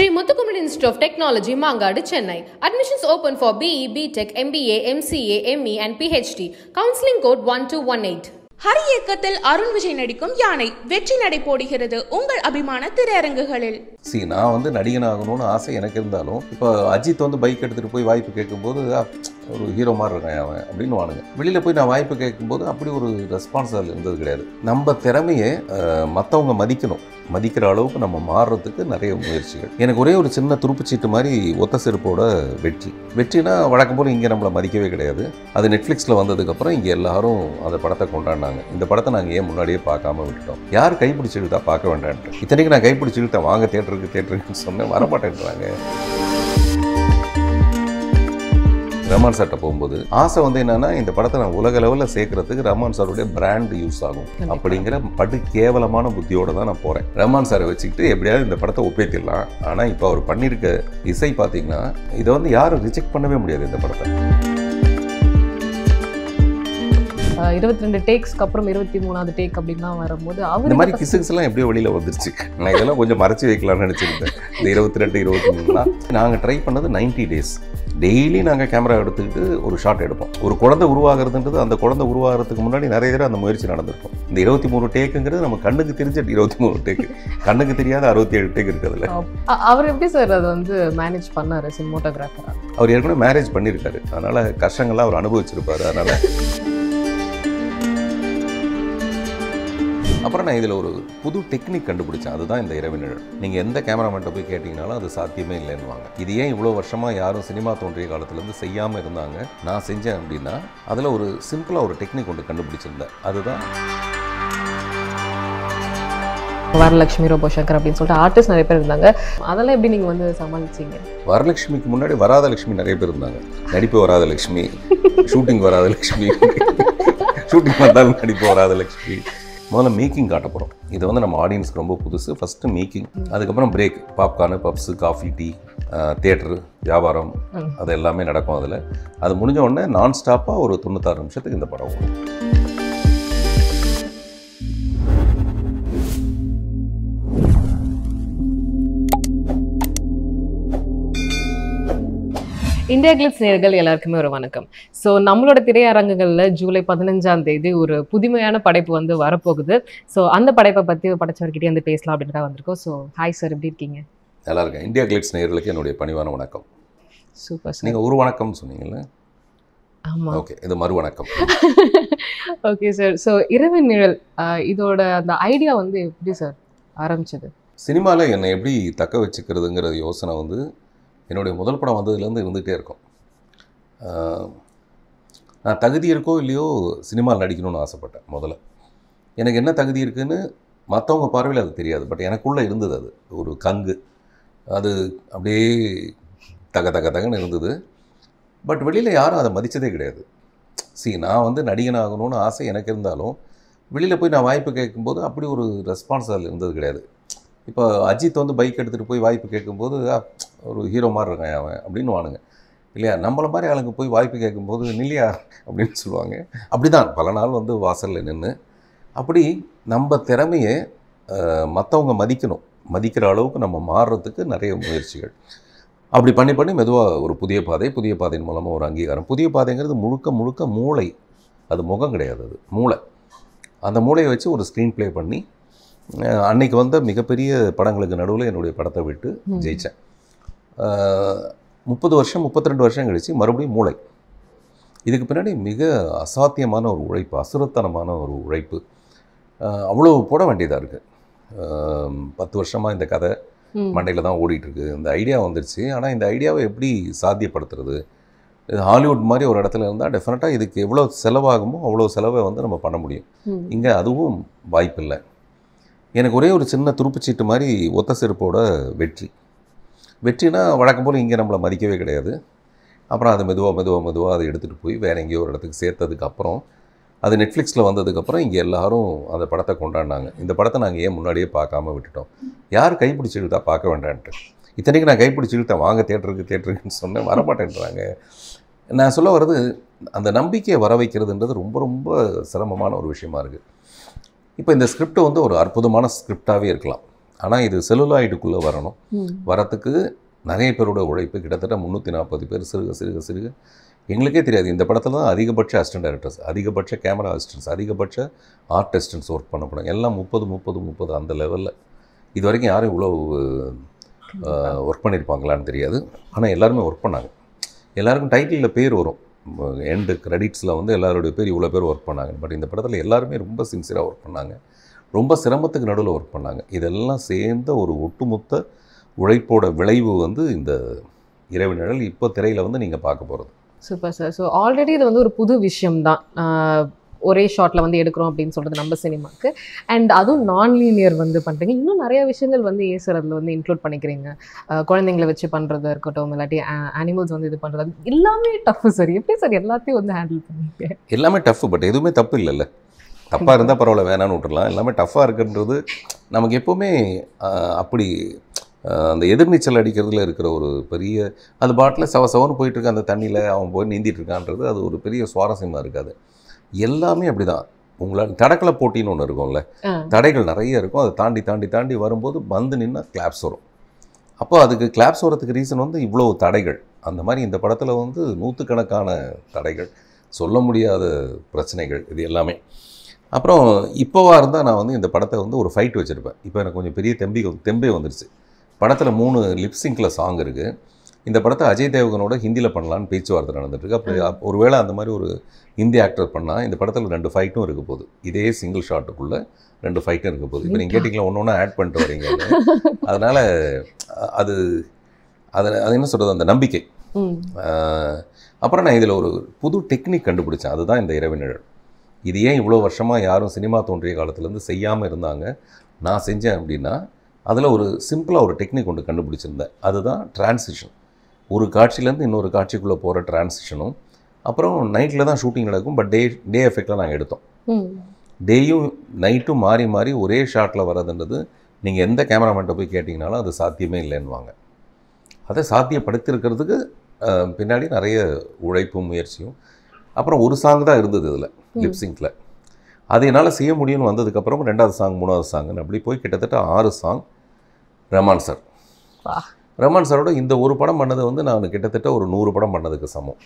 Sri Muthukumal Institute of Technology, Mangadu, Chennai. Admissions open for BE, BTech, MBA, MCA, ME, and PhD. Counseling code 1218. Hari இயக்கத்தில் அருண் விஜய் நடிக்கும் யானை வெற்றி நடை போடுகிறது உங்கள் அபிமான திரையரங்குகளில். சி நான் வந்து நடிகன் ஆகணும்னு ஆசை எனக்கு இருந்தாலும் இப்போ அஜித் வந்து பைக் எடுத்துகிட்டு போய் வாய்ப்பு கேட்கும்போது ஒரு ஹீரோ மாதிரி இருக்கான் அவன் அப்படின்னு வானுங்க. வெளியில் போய் நான் வாய்ப்பு கேட்கும்போது அப்படி ஒரு ரெஸ்பான்ஸ் அதில் இருந்தது கிடையாது. நம்ம திறமையை மற்றவங்க மதிக்கணும். மதிக்கிற அளவுக்கு நம்ம மாறுறதுக்கு நிறைய முயற்சிகள். எனக்கு ஒரே ஒரு சின்ன துருப்புச்சீட்டு மாதிரி ஒத்த செருப்போட வெற்றி. வெற்றினா வழக்கம் போல் இங்கே நம்மளை மதிக்கவே கிடையாது. அது நெட்ஃப்ளிக்ஸில் வந்ததுக்கப்புறம் இங்கே எல்லாரும் அந்த படத்தை கொண்டாடினாங்க. இந்த படத்தை நாங்கள் ஏன் முன்னாடியே பார்க்காம விட்டுட்டோம்? யார் கைப்பிடிச்சு இழுத்தா பார்க்க வேண்டான்ட்டு? இத்தனைக்கு நான் கைப்பிடிச்சு இழுத்தேன். வாங்க தேட்டருக்கு தேட்டருக்குன்னு சொன்னேன். வரமாட்டேன்றாங்க. ரஹ்மான் சார்ட்ட போகும்போது ஆசை வந்து என்னன்னா இந்த படத்தை நான் உலக லெவலில் சேர்க்கறதுக்கு ரஹ்மான் சாருடைய பிராண்ட் யூஸ் ஆகும். அப்படிங்கிற படு கேவலமான புத்தியோட தான் நான் போறேன். ரஹ்மான் சாரை வச்சுக்கிட்டு எப்படியாவது இந்த படத்தை ஒப்பேத்திடலாம் ஆனா இப்போ அவர் பண்ணியிருக்க இசை பார்த்தீங்கன்னா இதை வந்து யாரும் ரிஜெக்ட் பண்ணவே முடியாது இந்த படத்தை. இருபத்தி ரெண்டு டேக்ஸ்க்கு அப்புறம் இருபத்தி மூணாவது டேக் அப்படின்லாம் வரும்போது இந்த அவரு மாதிரி கிசுக்ஸ் எல்லாம் எப்படியோ வெளியில வந்துருச்சு. நான் இதெல்லாம் கொஞ்சம் மறைச்சு வைக்கலாம்னு நினச்சிருந்தேன். இந்த இருபத்தி ரெண்டு இருபத்தி மூணுலாம் நாங்கள் ட்ரை பண்ணது 90 டேஸ் டெய்லி நாங்கள் கேமரா எடுத்துக்கிட்டு ஒரு ஷாட் எடுப்போம். ஒரு குழந்தை உருவாகிறதுன்றது அந்த குழந்தை உருவாகிறதுக்கு முன்னாடி நிறைய தடவை அந்த முயற்சி நடந்திருக்கும். இந்த இருபத்தி மூணு டேக்குங்கிறது நம்ம கண்ணுக்கு தெரிஞ்ச இருபத்தி மூணு டேக்கு கண்ணுக்கு தெரியாத அறுபத்தி ஏழு டேக் இருக்குதுல்ல அவர் எப்படி சார் அதை வந்து மேனேஜ் பண்ணாரு சினிமோட்டோகிராஃபரா அவர் ஏற்கனவே மேரேஜ் பண்ணியிருக்காரு. அதனால கஷ்டங்கள்லாம் அவர் அனுபவிச்சிருப்பாரு அதனால. அப்புறம் நான் இதில் ஒரு புது டெக்னிக் கண்டுபிடிச்சேன். அதுதான் இந்த இரவினர் நீங்கள் எந்த கேமராமேன்ட்ட போய் கேட்டிங்கனாலும் அது சாத்தியமே இல்லைன்னுவாங்க. இது ஏன் இவ்வளோ வருஷமாக யாரும் சினிமா தோன்றிய காலத்துலேருந்து செய்யாமல் இருந்தாங்க? நான் செஞ்சேன் அப்படின்னா அதில் ஒரு சிம்பிளாக ஒரு டெக்னிக் ஒன்று கண்டுபிடிச்சிருந்தேன். அதுதான். வரலட்சுமி ரோபோ சங்கர் அப்படின்னு சொல்லிட்டு ஆர்டிஸ்ட் நிறைய பேர் இருந்தாங்க. அதெல்லாம் எப்படி நீங்க வந்து சமாளிச்சீங்க? வரலட்சுமிக்கு முன்னாடி வராத லட்சுமி நிறைய பேர் இருந்தாங்க. நடிப்பு வராத லட்சுமி ஷூட்டிங் வராத லட்சுமி ஷூட்டிங் வந்தாலும் நடிப்பு வராத லட்சுமி முதல்ல மேக்கிங் காட்ட போகிறோம் இது வந்து நம்ம ஆடியன்ஸ்க்கு ரொம்ப புதுசு. ஃபஸ்ட்டு மேக்கிங் அதுக்கப்புறம் break popcorn puffs coffee tea theatre வியாபாரம். அது எல்லாமே நடக்கும் அதில். அது முடிஞ்ச உடனே நான் ஸ்டாப்பாக ஒரு தொண்ணூத்தாறு நிமிஷத்துக்கு இந்த படம் ஓடும். இந்தியா கிளிப்ஸ் நேர்கள் எல்லாருக்குமே ஒரு வணக்கம். ஸோ நம்மளோட திரையரங்குகளில் ஜூலை பதினஞ்சாம் தேதி ஒரு புதுமையான படைப்பு வந்து வரப்போகுது. ஸோ அந்த படைப்பை பற்றி படைச்சவர்கிட்டயே வந்து பேசலாம் அப்படின்றத வந்திருக்கோம். ஸோ ஹாய் சார் எப்படி இருக்கீங்க? நல்லா இருக்கேன். இந்தியா கிளிட்ஸ் நேயர்களுக்கு என்னுடைய பணிவான வணக்கம். சூப்பர் சார் நீங்கள் ஒரு வணக்கம் சொன்னீங்கல்ல? ஆமாம் ஓகே இது மறு வணக்கம். ஓகே சார் ஸோ இரவு நிழல் இதோட அந்த ஐடியா வந்து எப்படி சார் ஆரம்பிச்சது? சினிமாவில் என்னை எப்படி தக்க வச்சுக்கிறதுங்கிற யோசனை வந்து என்னுடைய முதல் படம் வந்ததுலேருந்து இருந்துகிட்டே இருக்கும். நான் தகுதி இருக்கோ இல்லையோ சினிமாவில் நடிக்கணும்னு ஆசைப்பட்டேன் முதல்ல. எனக்கு என்ன தகுதி இருக்குதுன்னு மற்றவங்க பார்வையில் அது தெரியாது. பட் எனக்குள்ளே இருந்தது அது. ஒரு கங்கு. அது அப்படியே தக தக தகன்னு இருந்தது. பட் வெளியில் யாரும் அதை மதித்ததே கிடையாது. சரி நான் வந்து நடிகன் ஆகணும்னு ஆசை எனக்கு இருந்தாலும் வெளியில் போய் நான் வாய்ப்பு கேட்கும்போது அப்படி ஒரு ரெஸ்பான்ஸ் அதில் இருந்தது கிடையாது. இப்போ அஜித் வந்து பைக் எடுத்துகிட்டு போய் வாய்ப்பு கேட்கும்போது ஒரு ஹீரோ மாதிரி இருக்கான் அவன் அப்படின்னு வானுங்க இல்லையா? நம்மளை மாதிரி ஆளுங்க போய் வாய்ப்பு கேட்கும்போது நில்லையா? அப்படின்னு சொல்லுவாங்க. அப்படி தான் பல நாள் வந்து வாசலில் நின்று அப்படி நம்ம திறமையை மற்றவங்க மதிக்கணும். மதிக்கிற அளவுக்கு நம்ம மாறுறதுக்கு நிறைய முயற்சிகள். அப்படி பண்ணி பண்ணி மெதுவாக ஒரு புதிய பாதை புதிய பாதையின் மூலமாக ஒரு அங்கீகாரம். புதிய பாதைங்கிறது முழுக்க முழுக்க மூளை. அது முகம் கிடையாது அது. மூளை. அந்த மூளையை வச்சு ஒரு ஸ்க்ரீன் ப்ளே பண்ணி அன்னைக்கு வந்த மிகப்பெரிய படங்களுக்கு நடுவில் என்னுடைய படத்தை விட்டு. ஜெயித்தேன் முப்பது வருஷம் முப்பத்தி ரெண்டு வருஷம் கழித்து மறுபடியும் மூளை. இதுக்கு பின்னாடி மிக அசாத்தியமான ஒரு உழைப்பு அசுரத்தனமான ஒரு உழைப்பு. அவ்வளோ போட வேண்டியதாக இருக்குது பத்து வருஷமாக இந்த கதை. மண்டையில் தான் ஓடிட்டு இருக்கு. இந்த ஐடியா வந்துருச்சு. ஆனால் இந்த ஐடியாவை எப்படி சாத்தியப்படுத்துறது? இது ஹாலிவுட் மாதிரி ஒரு இடத்துல இருந்தால் டெஃபினட்டாக இதுக்கு எவ்வளோ செலவாகுமோ அவ்வளோ செலவை வந்து நம்ம பண்ண முடியும். இங்கே அதுவும் வாய்ப்பில்லை. எனக்கு ஒரே ஒரு சின்ன துருப்புச்சீட்டு மாதிரி ஒத்த செருப்போட வெற்றி. வெற்றினா வழக்கம் போல் இங்கே நம்மளை மதிக்கவே கிடையாது. அப்புறம் அது மெதுவாக மெதுவாக மெதுவாக அதை எடுத்துகிட்டு போய் வேற எங்கேயோ ஒரு இடத்துக்கு சேர்த்ததுக்கு அப்புறம் அது நெட்ஃப்ளிக்ஸில் வந்ததுக்கப்புறம் இங்கே எல்லாரும் அந்த படத்தை கொண்டாடினாங்க. இந்த படத்தை நாங்கள் ஏன் முன்னாடியே பார்க்காம விட்டுட்டோம்? யார் கைப்பிடிச்சி இழுத்தா பார்க்க வேண்டான்ட்டு. இத்தனைக்கு நான் கைப்பிடிச்சி இழுத்தேன் வாங்க தேட்டருக்கு தேட்டருக்குன்னு சொன்னேன் வரமாட்டேன்றாங்க. நான் சொல்ல வர்றது அந்த நம்பிக்கையை வர வைக்கிறதுன்றது ரொம்ப ரொம்ப சிரமமான ஒரு விஷயமா இருக்குது இப்போ இந்த ஸ்கிரிப்ட் வந்து ஒரு அற்புதமான ஸ்கிரிப்டாகவே இருக்கலாம். ஆனால் இது செல்லுலாய்டுக்குள்ளே வரணும். வரத்துக்கு நிறைய பேரோட உழைப்பு கிட்டத்தட்ட முந்நூற்றி நாற்பது பேர் சிறுக சிறுக சிறுக. எங்களுக்கே தெரியாது. இந்த படத்தில் தான் அதிகபட்ச அசிஸ்டன்ட் டைரக்டர்ஸ் அதிகபட்ச கேமரா அசிஸ்டன்ஸ் அதிகபட்ச ஆர்ட் அசிஸ்டன்ஸ் ஒர்க் பண்ண போனாங்க எல்லாம் முப்பது முப்பது முப்பது அந்த லெவலில் இது வரைக்கும் யாரும் இவ்வளோ ஒர்க் பண்ணியிருப்பாங்களான்னு தெரியாது. ஆனால் எல்லாருமே ஒர்க் பண்ணாங்க. எல்லாருக்கும் டைட்டிலில் பேர் வரும். எண்டு கிரெடிட்ஸில் வந்து எல்லாருடைய பேர் இவ்வளோ பேர் ஒர்க் பண்ணாங்க. பட் இந்த படத்தில் எல்லாருமே ரொம்ப சின்சியராக ஒர்க் பண்ணாங்க. ரொம்ப சிரமத்துக்கு நடுவில் ஒர்க் பண்ணாங்க. இதெல்லாம் சேர்ந்த ஒரு ஒட்டுமொத்த உழைப்போட விளைவு வந்து இந்த இரவு நிழல். இப்போ திரையில் வந்து நீங்கள் பார்க்க போகிறது சூப்பர் சார் ஸோ ஆல்ரெடி இது வந்து ஒரு புது விஷயம் தான் ஒரே ஷாட்டில் வந்து எடுக்கிறோம் அப்படின்னு சொல்கிறது நம்ம சினிமாக்கு. அண்ட் அதுவும் நான் லீனியர் வந்து பண்ணுறீங்க இன்னும் நிறையா விஷயங்கள் வந்து ஏ சார் அதில் வந்து இன்க்ளூட் பண்ணிக்கிறீங்க. குழந்தைங்களை வச்சு பண்ணுறது இருக்கட்டும் இல்லாட்டி அனிமல்ஸ் வந்து இது பண்ணுறது எல்லாமே டஃப் சார். எப்படி சார்? எல்லாத்தையும் வந்து ஹேண்டில் பண்ணீங்க எல்லாமே டஃப் பட் எதுவுமே தப்பு இல்லைல்ல. தப்பாக இருந்தால் பரவாயில்ல வேணான்னு விட்டுறலாம். எல்லாமே டஃப்பாக இருக்குன்றது நமக்கு எப்போவுமே அப்படி அந்த எதிர்நீச்சல் அடிக்கிறதுல இருக்கிற ஒரு பெரிய அது பாட்டில் சவ சவன்னு போயிட்டுருக்க அந்த தண்ணியில். அவன் போய் நீந்திட்டு இருக்கான்றது அது ஒரு பெரிய சுவாரஸ்யமாக இருக்காது. எல்லாமே அப்படி தான் உங்களால் தடக்கலை போட்டின்னு ஒன்று இருக்கும்ல. தடைகள் நிறைய இருக்கும். அதை தாண்டி தாண்டி தாண்டி வரும்போது வந்து நின்னா கிளாப்ஸ் வரும். அப்போ அதுக்கு கிளாப்ஸ் வரதுக்கு ரீசன் வந்து இவ்வளோ தடைகள். அந்த மாதிரி இந்த படத்தில் வந்து நூற்றுக்கணக்கான தடைகள் சொல்ல முடியாத பிரச்சனைகள் இது எல்லாமே. அப்புறம் இப்போவா இருந்தால் நான் வந்து இந்த படத்தை வந்து ஒரு ஃபைட் வச்சுருப்பேன். இப்போ எனக்கு கொஞ்சம் பெரிய தெம்பி தெம்பே வந்துருச்சு. படத்தில் மூணு லிப்ஸிங்கில் சாங் இருக்குது இந்த படத்தை அஜய் தேவகனோட ஹிந்தியில் பண்ணலான்னு பேச்சுவார்த்தை நடந்துட்டுருக்கு. அப்போ அப்ப ஒருவேளை அந்த மாதிரி ஒரு ஹிந்தி ஆக்டர் பண்ணால் இந்த படத்தில் ரெண்டு ஃபைட்டும் இருக்க போகுது. இதே சிங்கிள் ஷாட்டுக்குள்ளே ரெண்டு ஃபைட்டும் இருக்க போகுது. இப்போ நீங்கள் கேட்டிங்களா ஒன்று ஒன்றா ஆட் பண்ணிட்டு வரீங்க அதனால் அது அது அது என்ன சொல்கிறது அந்த நம்பிக்கை. அப்புறம் நான் இதில் ஒரு புது டெக்னிக் கண்டுபிடிச்சேன். அதுதான் இந்த இரவு நிழல். இது ஏன் இவ்வளோ வருஷமாக யாரும் சினிமா தோன்றிய காலத்துலேருந்து செய்யாமல் இருந்தாங்க? நான் செஞ்சேன் அப்படின்னா அதில் ஒரு சிம்பிளாக ஒரு டெக்னிக் ஒன்று கண்டுபிடிச்சிருந்தேன். அதுதான் டிரான்சிஷன் ஒரு காட்சியிலேருந்து இன்னொரு காட்சிக்குள்ளே போகிற டிரான்சிஷனும் அப்புறம் நைட்டில் தான் ஷூட்டிங் நடக்கும் பட் டே டே எஃபெக்டில் நாங்கள் எடுத்தோம். டேயும் நைட்டும் மாறி மாறி ஒரே ஷாட்டில் வர்றதுன்றது நீங்கள் எந்த கேமராமேன்ட்ட போய் கேட்டிங்கனாலும் அது சாத்தியமே இல்லைன்னுவாங்க. அதை சாத்தியப்படுத்தியிருக்கிறதுக்கு அஹ், பின்னாடி நிறைய உழைப்பும் முயற்சியும் அப்புறம் ஒரு சாங் தான் இருந்தது இதில் லிப்சிங்கில் அது என்னால் செய்ய முடியும்னு வந்ததுக்கப்புறம் ரெண்டாவது சாங் மூணாவது சாங்னு அப்படி போய் கிட்டத்தட்ட ஆறு சாங் ரமான் சார். வா. ரமான் சாரோட இந்த ஒரு படம் பண்ணது வந்து நான் கிட்டத்தட்ட ஒரு நூறு படம் பண்ணதுக்கு சமம்.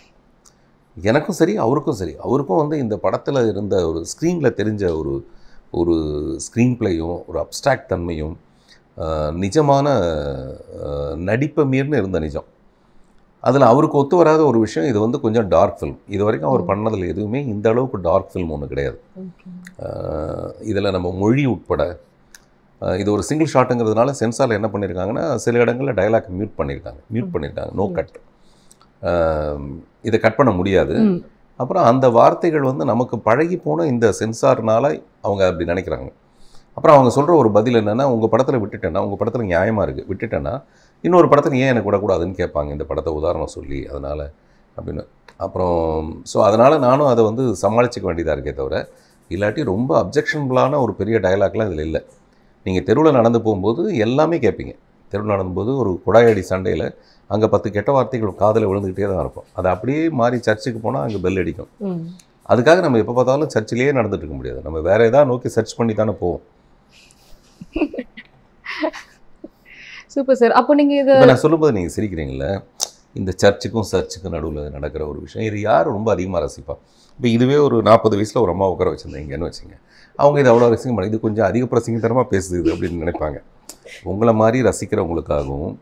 எனக்கும் சரி அவருக்கும் சரி. அவருக்கும் வந்து இந்த படத்தில் இருந்த ஒரு ஸ்க்ரீனில் தெரிஞ்ச ஒரு ஒரு ஸ்க்ரீன் பிளேயும் ஒரு அப்ஸ்ட்ராக்ட் தன்மையும் நிஜமான நடிப்பை மீறின இருந்த நிஜம். அதில் அவருக்கு ஒத்து வராத ஒரு விஷயம் இது வந்து கொஞ்சம் டார்க் ஃபில்ம் இது வரைக்கும் அவர் பண்ணதில் எதுவுமே இந்த அளவுக்கு டார்க் ஃபில்ம் ஒன்று கிடையாது. இதில் நம்ம மொழி உட்பட இது ஒரு சிங்கிள் ஷாட்டுங்கிறதுனால சென்சாரில் என்ன பண்ணியிருக்காங்கன்னா சில இடங்களில் டயலாக் மியூட் பண்ணியிருக்காங்க மியூட் பண்ணியிருக்காங்க நோ கட் இதை கட் பண்ண முடியாது. அப்புறம் அந்த வார்த்தைகள் வந்து நமக்கு பழகி போன இந்த சென்சார்னால அவங்க அப்படி நினைக்கிறாங்க. அப்புறம் அவங்க சொல்கிற ஒரு பதில் என்னென்னா உங்கள் படத்தில் விட்டுட்டேன்னா உங்கள் படத்தில் நியாயமாக இருக்குது விட்டுட்டேன்னா இன்னொரு படத்தில் ஏன் எனக்கு விடக்கூடாதுன்னு கேட்பாங்க இந்த படத்தை உதாரணம் சொல்லி அதனால் அப்படின்னு. அப்புறம் ஸோ அதனால் நானும் அதை வந்து சமாளிச்சிக்க வேண்டியதாக இருக்கே தவிர இல்லாட்டி ரொம்ப அப்ஜெக்ஷனபுளான ஒரு பெரிய டயலாக்லாம் இதில் இல்லை. நீங்கள் தெருவில் நடந்து போகும்போது எல்லாமே கேட்பீங்க தெருவில் நடந்தும்போது ஒரு குழாயடி சண்டையில் அங்கே பத்து கெட்ட வார்த்தைகள் காதில் விழுந்துக்கிட்டே தான் இருக்கும் அது அப்படியே மாறி சர்ச்சுக்கு போனால் அங்கே பெல் அடிக்கும். அதுக்காக நம்ம எப்போ பார்த்தாலும் சர்ச்சிலேயே நடந்துட்டு இருக்க முடியாது. நம்ம வேற ஏதாவது நோக்கி சர்ச் பண்ணி தானே போவோம். Super sir. அப்போ நீங்கள் இது நான் சொல்லும்போது நீங்கள் சிரிக்கிறீங்களே இந்த சர்ச்சுக்கும் சர்ச்சுக்கும் நடுவில் நடக்கிற ஒரு விஷயம். இது யார் ரொம்ப அதிகமாக ரசிப்பா? இப்போ இதுவே ஒரு நாற்பது வயசில் ஒரு அம்மா உட்கார வச்சுருந்தீங்கன்னு வச்சுங்க. அவங்க இது அவ்வளோ ரசிக்க மாட்டாங்க. இது கொஞ்சம் அதிக பிரசிங்கத்தனமாக பேசுது அப்படின்னு நினைப்பாங்க. உங்களை மாதிரி ரசிக்கிறவங்களுக்காகவும்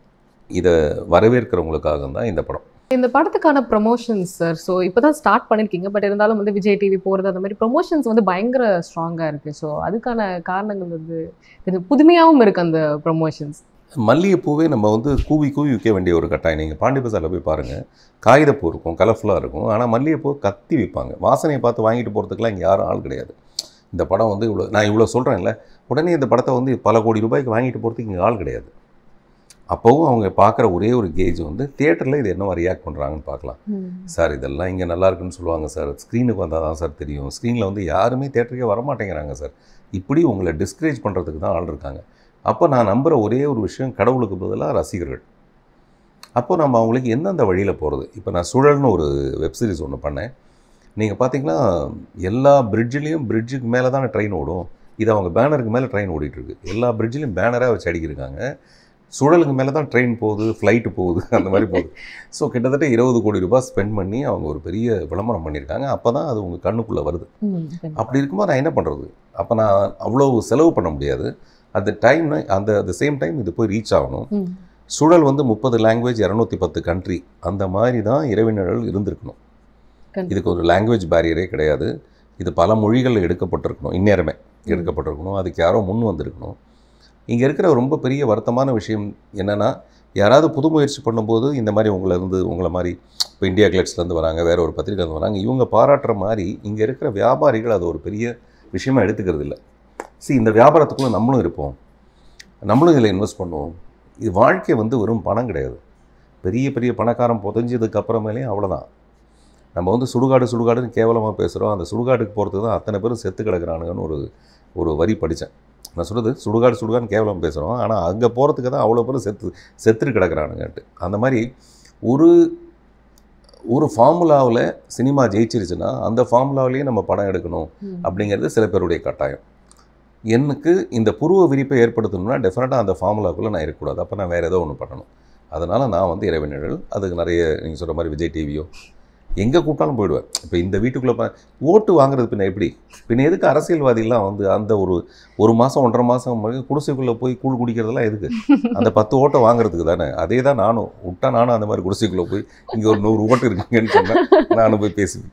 இதை வரவேற்கிறவங்களுக்காகவும் தான் இந்த படம். இந்த படத்துக்கான ப்ரொமோஷன்ஸ் சார் ஸோ இப்போ தான் ஸ்டார்ட் பண்ணியிருக்கீங்க பட் இருந்தாலும் வந்து விஜய் டிவி போகிறது அந்த மாதிரி ப்ரொமோஷன்ஸ் வந்து பயங்கர ஸ்ட்ராங்காக இருக்குது ஸோ அதுக்கான காரணங்கள் வந்து இது புதுமையாகவும் இருக்குது அந்த ப்ரொமோஷன்ஸ் மல்லிகைப்பூவே நம்ம வந்து கூவி கூவி விற்க வேண்டிய ஒரு கட்டாயம். நீங்கள் பாண்டி போய் பாருங்கள் காகிதப்பூ இருக்கும் கலர்ஃபுல்லாக இருக்கும். ஆனால் மல்லிகைப்பூ கத்தி விற்பாங்க வாசனையை பார்த்து வாங்கிட்டு போகிறதுக்குலாம் இங்கே யாரும் ஆள் கிடையாது. இந்த படம் வந்து இவ்வளோ நான் இவ்வளோ சொல்கிறேன்ல உடனே இந்த படத்தை வந்து பல கோடி ரூபாய்க்கு வாங்கிட்டு போகிறதுக்கு இங்கே ஆள் கிடையாது. அப்போவும் அவங்க பார்க்குற ஒரே ஒரு கேஜ் வந்து தியேட்டரில் இது என்னவா ரியாக்ட் பண்ணுறாங்கன்னு பார்க்கலாம். சார் இதெல்லாம் இங்கே நல்லா இருக்குன்னு சொல்லுவாங்க சார். ஸ்க்ரீனுக்கு வந்தால் தான் சார் தெரியும். ஸ்க்ரீனில் வந்து யாருமே தேட்டருக்கே வரமாட்டேங்கிறாங்க சார். இப்படி உங்களை டிஸ்கரேஜ் பண்ணுறதுக்கு தான் ஆள் இருக்காங்க. அப்போ நான் நம்புகிற ஒரே ஒரு விஷயம் கடவுளுக்கு பதிலாக ரசிகர்கள். அப்போ நம்ம அவங்களுக்கு எந்தெந்த வழியில் போகிறது இப்போ நான் சுழல்னு ஒரு வெப்சீரிஸ் ஒன்று பண்ணேன். நீங்கள் பார்த்தீங்கன்னா எல்லா பிரிட்ஜ்லேயும் பிரிட்ஜுக்கு மேலே தானே ட்ரெயின் ஓடும். இது அவங்க பேனருக்கு மேலே ட்ரெயின் ஓடிட்டுருக்கு. எல்லா பிரிட்ஜிலையும் பேனராக வச்சு அடிக்கிருக்காங்க சுழலுக்கு மேலே தான் ட்ரெயின் போகுது ஃப்ளைட்டு போகுது அந்த மாதிரி போகுது. ஸோ கிட்டத்தட்ட இருபது கோடி ரூபாய் ஸ்பெண்ட் பண்ணி அவங்க ஒரு பெரிய விளம்பரம் பண்ணியிருக்காங்க. அப்போ தான் அது உங்கள் கண்ணுக்குள்ளே வருது. அப்படி இருக்கும்போது நான் என்ன பண்ணுறது அப்போ நான் அவ்வளோ செலவு பண்ண முடியாது. அந்த டைம் அந்த அந்த சேம் டைம் இது போய் ரீச் ஆகணும். சுழல் வந்து முப்பது லாங்குவேஜ் இரநூத்தி பத்து கண்ட்ரி அந்த மாதிரி தான் இரவினர்கள் இருந்திருக்கணும். இதுக்கு ஒரு லாங்குவேஜ் பேரியரே கிடையாது. இது பல மொழிகளில் எடுக்கப்பட்டிருக்கணும். இந்நேரமே எடுக்கப்பட்டிருக்கணும். அதுக்கு யாரோ முன் வந்திருக்கணும். இங்கே இருக்கிற ரொம்ப பெரிய வருத்தமான விஷயம் என்னென்னா யாராவது புது முயற்சி பண்ணும்போது இந்த மாதிரி உங்களை இருந்து உங்களை மாதிரி இப்போ இந்தியா கிளட்ஸ்லேருந்து வராங்க வேற ஒரு பத்திரிகைலேருந்து வராங்க இவங்க பாராட்டுற மாதிரி இங்கே இருக்கிற வியாபாரிகள் அது ஒரு பெரிய விஷயமா எடுத்துக்கிறது இல்லை. See இந்த வியாபாரத்துக்குள்ளே நம்மளும் இருப்போம். நம்மளும் இதில் இன்வெஸ்ட் பண்ணுவோம். இது வாழ்க்கை வந்து வெறும் பணம் கிடையாது. பெரிய பெரிய பணக்காரன் புதஞ்சதுக்கு அப்புறமேலே அவ்வளோதான் நம்ம வந்து சுடுகாடு சுடுகாடுன்னு கேவலமாக பேசுகிறோம் அந்த சுடுகாட்டுக்கு போகிறதுக்கு தான் அத்தனை பேரும் செத்து கிடக்குறானுங்கன்னு ஒரு ஒரு வரி படித்தேன் நான் சொல்கிறது சுடுகாடு சுடுகாடுன்னு கேவலம் பேசுகிறோம் ஆனால் அங்கே போகிறதுக்கு தான் அவ்வளோ பேரும் செத்து செத்துட்டு கிடக்குறானுங்கன்ட்டு. அந்த மாதிரி ஒரு ஒரு ஃபார்முலாவில் சினிமா ஜெயிச்சிருச்சுன்னா அந்த ஃபார்முலாவிலேயே நம்ம படம் எடுக்கணும். அப்படிங்கிறது சில பேருடைய கட்டாயம். எனக்கு இந்த புருவ விரிப்பை ஏற்படுத்தணும்னா டெஃபினட்டாக அந்த ஃபார்முலாக்குள்ளே நான் இருக்கக்கூடாது. அப்போ நான் வேறு ஏதோ ஒன்று பண்ணணும். அதனால் நான் வந்து இறைவனிழல் அதுக்கு நிறைய நீங்கள் சொல்கிற மாதிரி விஜய் டிவியோ எங்கே கூப்பிட்டாலும் போயிடுவேன் இப்போ இந்த வீட்டுக்குள்ளே ஓட்டு வாங்குறது பின்ன எப்படி? பின்ன எதுக்கு அரசியல்வாதிகள்லாம் வந்து அந்த ஒரு ஒரு மாதம் ஒன்றரை மாதம் குடிசைக்குள்ளே போய் கூழ் குடிக்கிறதெல்லாம் எதுக்கு? அந்த பத்து ஓட்டை வாங்குறதுக்கு தானே. அதே தான் நானும் விட்டா நானும் அந்த மாதிரி குடிசைக்குள்ளே போய் இங்கே ஒரு நூறு ஓட்டு இருக்குங்கன்னு சொன்னேன் நானும் போய் பேசுவேன்.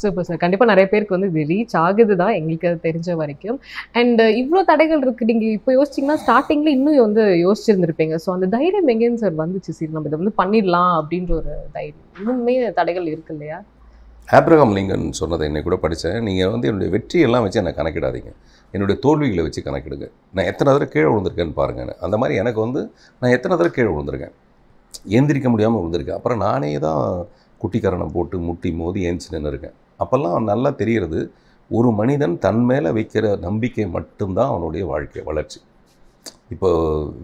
சூப்பர் சார் கண்டிப்பாக நிறைய பேருக்கு வந்து இது ரீச் ஆகுது தான் எங்களுக்கு அது தெரிஞ்ச வரைக்கும். அண்ட் இவ்வளோ தடைகள் இருக்குது நீங்கள் இப்போ யோசிச்சீங்கன்னா ஸ்டார்டிங்கில் இன்னும் வந்து யோசிச்சிருந்துருப்பீங்க. ஸோ அந்த தைரியம் எங்கேன்னு சார் வந்துச்சு? சரி நம்ம இதை வந்து பண்ணிடலாம் அப்படின்ற ஒரு தைரியம். இன்னுமே தடைகள் இருக்கு இல்லையா? ஆப்ரஹாம் லிங்கன் சொன்னதை என்னை கூட படித்தேன் நீங்கள் வந்து என்னுடைய வெற்றியெல்லாம் வச்சு என்னை கணக்கிடாதீங்க. என்னுடைய தோல்விகளை வச்சு கணக்கிடுங்க. நான் எத்தனை தடவை கீழே விழுந்திருக்கேன்னு பாருங்கள் அந்த மாதிரி எனக்கு வந்து நான் எத்தனை தடவை கீழே விழுந்திருக்கேன்? எந்திரிக்க முடியாமல் விழுந்திருக்கேன். அப்புறம் நானே தான் குட்டிக்கரணம் போட்டு முட்டி மோதி ஏந்திச்சு நின்று இருக்கேன் அப்போல்லாம் நல்லா தெரிகிறது. ஒரு மனிதன் தன் மேலே வைக்கிற நம்பிக்கை மட்டும்தான் அவனுடைய வாழ்க்கை வளர்ச்சி. இப்போ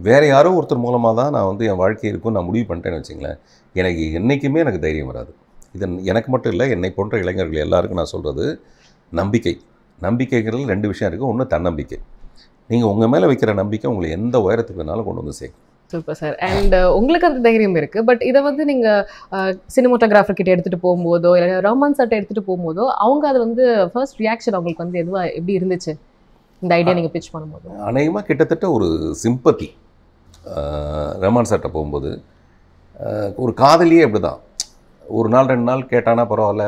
வேறு யாரோ ஒருத்தர் மூலமாக தான் நான் வந்து என் வாழ்க்கை இருக்கும் நான் முடிவு பண்ணிட்டேன்னு வச்சுங்களேன். எனக்கு என்றைக்குமே எனக்கு தைரியம் வராது. இது எனக்கு மட்டும் இல்லை என்னை போன்ற இளைஞர்கள் எல்லாருக்கும் நான் சொல்கிறது நம்பிக்கை. நம்பிக்கைங்கிறதுல ரெண்டு விஷயம் இருக்குது ஒன்று தன்னம்பிக்கை. நீங்கள் உங்கள் மேலே வைக்கிற நம்பிக்கை உங்களை எந்த உயரத்துக்கு வேணாலும் கொண்டு வந்து சேர்க்கும். சூப்பர் சார் அண்ட் உங்களுக்கு அந்த தைரியம் இருக்குது பட் இதை வந்து நீங்கள் சினிமோட்டோகிராஃபர் uh, கிட்ட எடுத்துகிட்டு போகும்போதோ இல்லை ரோமான் சார்ட்ட போகும்போதோ அவங்க அது வந்து ஃபர்ஸ்ட் ரியாக்ஷன் அவங்களுக்கு வந்து எதுவாக எப்படி இருந்துச்சு? இந்த ஐடியா நீங்கள் பிச் பண்ணும்போது. அநேகமாக கிட்டத்தட்ட ஒரு சிம்பத்தி ரமான் சார்ட்ட போகும்போது uh, ஒரு காதலியே அப்படி தான் ஒரு நாள் ரெண்டு நாள் கேட்டானா பரவாயில்ல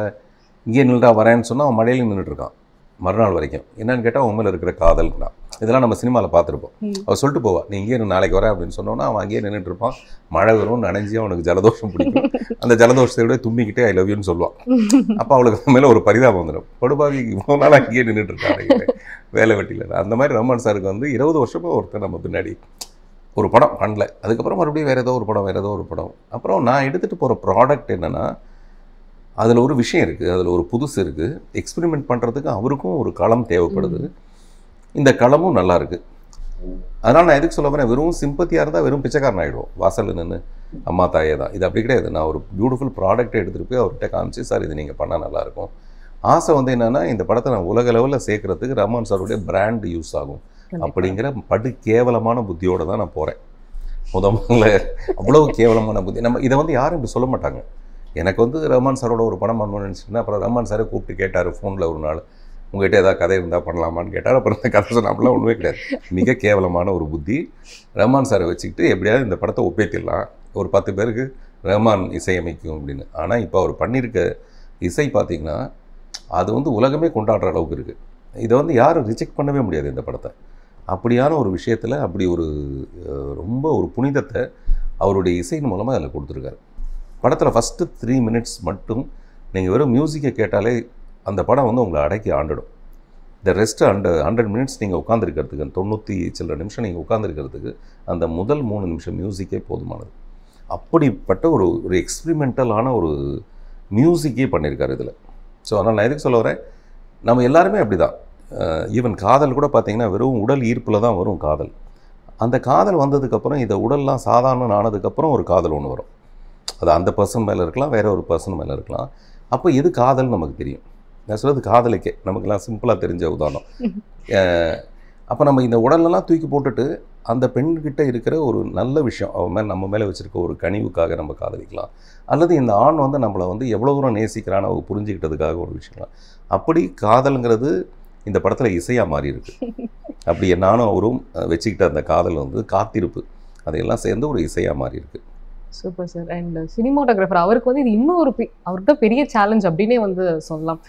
இங்கே நில்றா வரேன்னு சொன்னால் அவன் மழையிலையும் நின்றுட்டுருக்கான் மறுநாள் வரைக்கும். என்னன்னு கேட்டால் உன் மேலே இருக்கிற காதல்னா இதெல்லாம் நம்ம சினிமாவில் பார்த்துருப்போம். ம். அவள் சொல்லிட்டு போவா நீ இங்கே நாளைக்கு வரேன் அப்படின்னு சொன்னோன்னா அவன் அங்கேயே நின்றுட்டு இருப்பான். மழை வரும் நனைஞ்சி அவனுக்கு ஜலதோஷம் பிடிக்கும். அந்த ஜலதோஷத்தை விட தும்மிக்கிட்டே ஐ லவ் யூன்னு சொல்லுவான். அப்போ அவளுக்கு மேலே ஒரு பரிதாபம் வந்துடும். படுபாவி இவ்வளோ நாள் அங்கேயே நின்றுட்டு இருக்காங்க வேலை வெட்டியில் அந்த மாதிரி ரமன் சாருக்கு வந்து இருபது வருஷமாக ஒருத்தர் நம்ம பின்னாடி ஒரு படம் பண்ணல. அதுக்கப்புறம் மறுபடியும் வேறு ஏதோ ஒரு படம் வேறு ஏதோ ஒரு படம். அப்புறம் நான் எடுத்துகிட்டு போகிற ப்ராடக்ட் என்னென்னா அதில் ஒரு விஷயம் இருக்குது அதில் ஒரு புதுசு இருக்குது எக்ஸ்பெரிமெண்ட் பண்ணுறதுக்கு அவருக்கும் ஒரு களம் தேவைப்படுது. இந்த களமும் நல்லா இருக்கு. அதனால் நான் எதுக்கு சொல்ல வரேன்? வெறும் சிம்பத்தியாக இருந்தால் வெறும் பிச்சைக்காரன் ஆகிடுவோம் வாசலில் நின்று அம்மா தாயே தான். இது அப்படி கிடையாது. நான் ஒரு பியூட்டிஃபுல் ப்ராடக்ட்டை எடுத்துகிட்டு போய் அவர்கிட்ட காமிச்சு சார் இது நீங்கள் பண்ணால் நல்லாயிருக்கும் ஆசை வந்து என்னென்னா இந்த படத்தை நான் உலக லெவலில் சேர்க்கறதுக்கு ரஹ்மான் சாருடைய பிராண்ட் யூஸ் ஆகும். அப்படிங்கிற படு கேவலமான புத்தியோட தான் நான் போகிறேன் முத முதல்ல அவ்வளவு கேவலமான புத்தி. நம்ம இதை வந்து யாரும் இப்படி சொல்ல மாட்டாங்க. எனக்கு வந்து ரஹ்மான் சாரோட ஒரு படம் பண்ணணும்னு நினச்சிருந்தேன் அப்புறம் ரஹ்மான் சாரை கூப்பிட்டு கேட்டார் ஃபோனில் ஒரு நாள். உங்ககிட்ட ஏதாவது கதை இருந்தால் பண்ணலாமான்னு கேட்டார். அப்புறம் இந்த கதை சொன்னாப்பெல்லாம் ஒன்றுமே கிடையாது. மிக கேவலமான ஒரு புத்தி. ரஹ்மான் சாரை வச்சுக்கிட்டு எப்படியாவது இந்த படத்தை ஒப்பேத்திடலாம் ஒரு பத்து பேருக்கு ரஹ்மான் இசையமைக்கும் அப்படின்னு. ஆனால் இப்போ அவர் பண்ணியிருக்க இசை பார்த்தீங்கன்னா அது வந்து உலகமே கொண்டாடுற அளவுக்கு இருக்குது இதை வந்து யாரும் ரிஜெக்ட் பண்ணவே முடியாது இந்த படத்தை. அப்படியான ஒரு விஷயத்தில் அப்படி ஒரு ரொம்ப ஒரு புனிதத்தை அவருடைய இசையின் மூலமாக அதில் கொடுத்துருக்காரு. படத்தில் ஃபஸ்ட்டு த்ரீ மினிட்ஸ் மட்டும் நீங்கள் வெறும் மியூசிக்கை கேட்டாலே அந்த படம் வந்து உங்களை அடக்கி ஆண்டுடும். இந்த ரெஸ்ட்டு ஹண்ட்ரட் ஹண்ட்ரட் மினிட்ஸ் நீங்கள் உட்காந்துருக்கிறதுக்கு தொண்ணூற்றி சில நிமிஷம் நீங்கள் உட்காந்துருக்கிறதுக்கு அந்த முதல் மூணு நிமிஷம் மியூசிக்கே போதுமானது. அப்படிப்பட்ட ஒரு ஒரு எக்ஸ்பிரிமெண்டலான ஒரு மியூசிக்கே பண்ணியிருக்காரு இதில். ஸோ அதனால் நான் எதுக்கு சொல்ல வரேன்? நம்ம எல்லாருமே அப்படி தான் ஈவன் காதல் கூட பார்த்திங்கன்னா வெறும் உடல் ஈர்ப்பில் தான் வரும் காதல். அந்த காதல் வந்ததுக்கப்புறம் இதை உடல்லாம் சாதாரணம் ஆனதுக்கப்புறம் ஒரு காதல் ஒன்று வரும். அது அந்த பர்சன் மேலே இருக்கலாம் வேற ஒரு பர்சன் மேலே இருக்கலாம். அப்போ எது காதல் நமக்கு தெரியும். நான் சொல்கிறது காதலுக்கே. நமக்கெல்லாம் சிம்பிளாக தெரிஞ்ச உதாரணம். அப்போ நம்ம இந்த உடலெல்லாம் தூக்கி போட்டுட்டு அந்த பெண்கிட்ட இருக்கிற ஒரு நல்ல விஷயம் அவன் மேலே நம்ம மேலே வச்சுருக்க ஒரு கனிவுக்காக நம்ம காதலிக்கலாம். அல்லது இந்த ஆண் வந்து நம்மளை வந்து எவ்வளோ தூரம் நேசிக்கிறான்னு அவங்க புரிஞ்சுக்கிட்டதுக்காக ஒரு விஷயம் அப்படி காதலுங்கிறது இந்த படத்தில் இசையாக மாறி இருக்கு அப்படி நானும் அவரும் வச்சுக்கிட்ட அந்த காதல் வந்து காத்திருப்பு. அதையெல்லாம் சேர்ந்து ஒரு இசையாக மாறி இருக்கு சூப்பர் சார் அண்ட் சினிமாட்டோகிராஃபர் அவருக்கு வந்து இது இன்னும் ஒரு அவர்கிட்ட பெரிய சேலஞ்ச் அப்படின்னே வந்து சொல்லலாம்.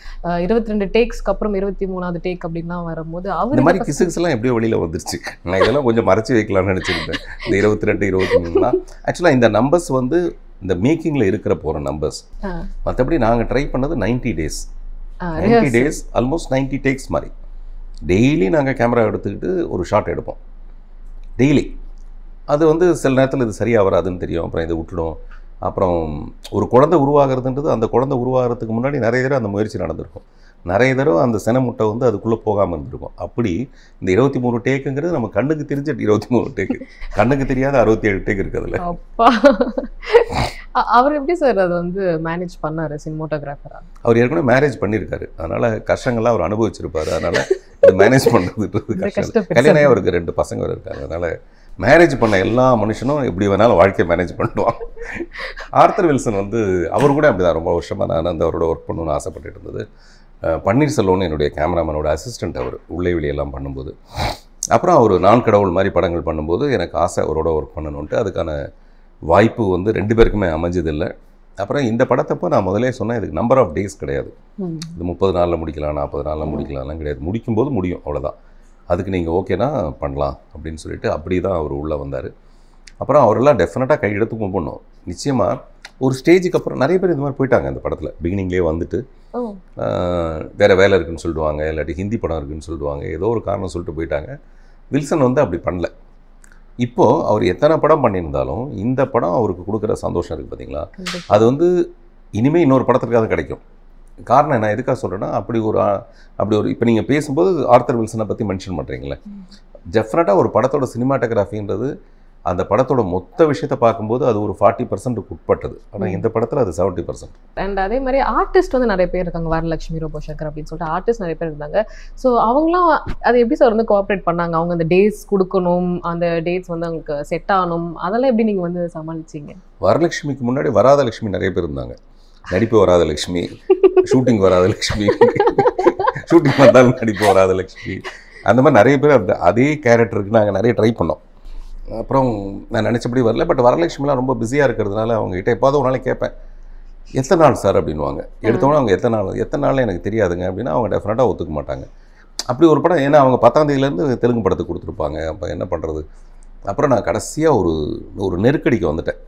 இருபத்தி ரெண்டு டேக்ஸ்க்கு அப்புறம் இருபத்தி மூணாவது டேக் அப்படின்லாம் வரும்போது இந்த அவர் மாதிரி கிசுகிஸ் எல்லாம் எப்படியோ வெளியில் வந்துருச்சு. நான் இதெல்லாம் கொஞ்சம் மறைச்சு வைக்கலாம்னு நினச்சிருந்தேன். இந்த இருபத்தி ரெண்டு இருபத்தி மூணுலாம் ஆக்சுவலாக இந்த நம்பர்ஸ் வந்து இந்த மேக்கிங்கில் இருக்கிற போகிற நம்பர்ஸ். மற்றபடி நாங்கள் ட்ரை பண்ணது 90 டேஸ் 90 டேஸ் ஆல்மோஸ்ட் 90 டேக்ஸ் மாதிரி. டெய்லி நாங்கள் கேமரா எடுத்துக்கிட்டு ஒரு ஷாட் எடுப்போம். டெய்லி அது வந்து சில நேரத்தில் இது சரியாக வராதுன்னு தெரியும். அப்புறம் இதை விட்டுடும். அப்புறம் ஒரு குழந்தை உருவாகிறதுன்றது அந்த குழந்தை உருவாகிறதுக்கு முன்னாடி நிறைய தடவை அந்த முயற்சி நடந்திருக்கும். நிறைய தடவை அந்த சென முட்டை வந்து அதுக்குள்ளே போகாமல் இருந்திருக்கும். அப்படி இந்த இருபத்தி மூணு டேக்குங்கிறது நம்ம கண்ணுக்கு தெரிஞ்ச இருபத்தி மூணு டேக்கு. கண்ணுக்கு தெரியாத அறுபத்தி ஏழு டேக் இருக்குது அதில். அவர் எப்படி சார் அதை வந்து மேனேஜ் பண்ணாரு சினிமாட்டோகிராஃபரா அவர் ஏற்கனவே மேரேஜ் பண்ணியிருக்காரு அதனால் கஷ்டங்கள்லாம் அவர் அனுபவிச்சிருப்பாரு. அதனால் மேனேஜ் இந்த கஷ்டம் கஷ்டம் பெருசா கல்யாணம் அவருக்கு ரெண்டு பசங்க இருக்காங்க அதனால் மேரேஜ் பண்ண எல்லா மனுஷனும் எப்படி வேணாலும் வாழ்க்கையை மேனேஜ் பண்ணுவான் ஆர்த்தர் வில்சன் வந்து அவர் கூட அப்படி தான் ரொம்ப வருஷமாக நான் அந்த அவரோட ஒர்க் பண்ணணும்னு ஆசைப்பட்டுட்டு இருந்தது. பன்னீர்செல்வம்னு என்னுடைய கேமராமேனோட அசிஸ்டன்ட் அவர். உள்ளே வெளியெல்லாம் பண்ணும்போது. அப்புறம் அவர் நான் கடவுள் மாதிரி படங்கள் பண்ணும்போது எனக்கு ஆசை அவரோட ஒர்க் பண்ணணுன்ட்டு அதுக்கான வாய்ப்பு வந்து ரெண்டு பேருக்குமே அமைஞ்சதில்லை. அப்புறம் இந்த படத்தப்போ நான் முதலே சொன்னேன் இதுக்கு நம்பர் ஆஃப் டேஸ் கிடையாது. இது முப்பது நாளில் முடிக்கலாம் நாற்பது நாளில் முடிக்கலாம்லாம் கிடையாது. முடிக்கும்போது முடியும் அவ்வளோதான் அதுக்கு நீங்கள் ஓகேனா பண்ணலாம் அப்படின்னு சொல்லிட்டு அப்படி தான் அவர் உள்ளே வந்தார். அப்புறம் அவரெல்லாம் டெஃபினட்டாக கை எடுத்து கும்பிடணும். நிச்சயமாக ஒரு ஸ்டேஜுக்கு அப்புறம் நிறைய பேர் இந்த மாதிரி போயிட்டாங்க இந்த படத்தில். பிகினிங்லேயே வந்துட்டு வேற வேலை இருக்குன்னு சொல்லிடுவாங்க இல்லாட்டி ஹிந்தி படம் இருக்குன்னு சொல்லிடுவாங்க ஏதோ ஒரு காரணம் சொல்லிட்டு போயிட்டாங்க. வில்சன் வந்து அப்படி பண்ணல. இப்போது அவர் எத்தனை படம் பண்ணியிருந்தாலும் இந்த படம் அவருக்கு கொடுக்குற சந்தோஷம் இருக்குது பார்த்தீங்களா. அது வந்து இனிமேல் இன்னொரு படத்திற்காக கிடைக்கும். காரணம் என்ன? எதுக்காக சொல்கிறேன்னா அப்படி ஒரு அப்படி ஒரு இப்போ நீங்கள் பேசும்போது ஆர்த்தர் வில்சனை பற்றி மென்ஷன் பண்ணுறீங்களே டெஃபினட்டாக ஒரு படத்தோட சினிமாட்டோகிராஃபின்றது அந்த படத்தோட மொத்த விஷயத்தை பார்க்கும்போது அது ஒரு ஃபார்ட்டி பர்சன்ட்டுக்கு உட்பட்டது. ஆனால் இந்த படத்தில் அது செவன்ட்டி பர்சன்ட் அண்ட் அதே மாதிரி ஆர்டிஸ்ட் வந்து நிறைய பேர் இருக்காங்க வரலட்சுமி ரோபோ சங்கர் அப்படின்னு சொல்லிட்டு ஆர்டிஸ்ட் நிறைய பேர் இருந்தாங்க. ஸோ அவங்களாம் அது எப்படி சார் வந்து கோஆப்ரேட் பண்ணாங்க? அவங்க அந்த டேட்ஸ் கொடுக்கணும் அந்த டேட்ஸ் வந்து அவங்களுக்கு செட் ஆகணும் அதெல்லாம் எப்படி நீங்கள் வந்து சமாளிச்சீங்க? வரலட்சுமிக்கு முன்னாடி வராத லட்சுமி நிறைய பேர் இருந்தாங்க. நடிப்பு வராத லக்ஷ்மி. ஷூட்டிங் வராத லட்சுமி ஷூட்டிங் வந்தாலும் நடிப்பு வராத லட்சுமி அந்த மாதிரி நிறைய பேர் அந்த அதே கேரக்டருக்கு நாங்கள் நிறைய ட்ரை பண்ணோம். அப்புறம் நான் நினச்சபடி வரல பட் வரலட்சுமிலாம் ரொம்ப பிஸியாக இருக்கிறதுனால அவங்ககிட்ட எப்பாவது ஒரு நாளைக்கு கேட்பேன். எத்தனை நாள் சார் அப்படின்வாங்க எடுத்தோன்னே அவங்க எத்தனை நாள்? எத்தனை நாள் எனக்கு தெரியாதுங்க அப்படின்னா அவங்க டெஃபினட்டாக ஒத்துக்க மாட்டாங்க. அப்படி ஒரு படம் ஏன்னா அவங்க பத்தாந்தேதியிலேருந்து தெலுங்கு படத்துக்கு கொடுத்துருப்பாங்க. அப்போ என்ன பண்ணுறது அப்புறம் நான் கடைசியாக ஒரு ஒரு நெருக்கடிக்கு வந்துட்டேன்.